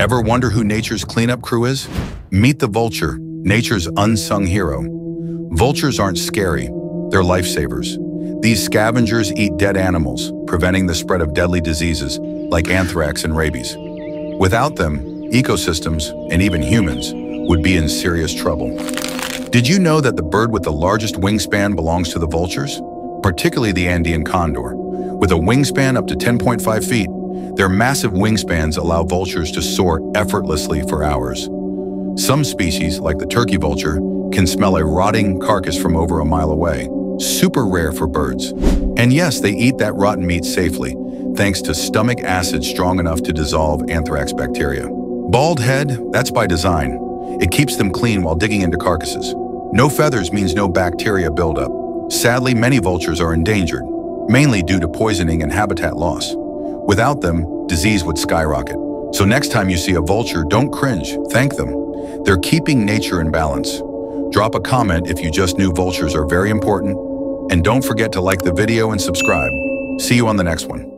Ever wonder who nature's cleanup crew is? Meet the vulture, nature's unsung hero. Vultures aren't scary, they're lifesavers. These scavengers eat dead animals, preventing the spread of deadly diseases like anthrax and rabies. Without them, ecosystems, and even humans, would be in serious trouble. Did you know that the bird with the largest wingspan belongs to the vultures? Particularly the Andean condor. With a wingspan up to 10.5 feet, their massive wingspans allow vultures to soar effortlessly for hours. Some species, like the turkey vulture, can smell a rotting carcass from over a mile away, super rare for birds. And yes, they eat that rotten meat safely, thanks to stomach acid strong enough to dissolve anthrax bacteria. Bald head, that's by design. It keeps them clean while digging into carcasses. No feathers means no bacteria buildup. Sadly, many vultures are endangered, mainly due to poisoning and habitat loss. Without them, disease would skyrocket. So next time you see a vulture, don't cringe, thank them. They're keeping nature in balance. Drop a comment if you just knew vultures are very important. And don't forget to like the video and subscribe. See you on the next one.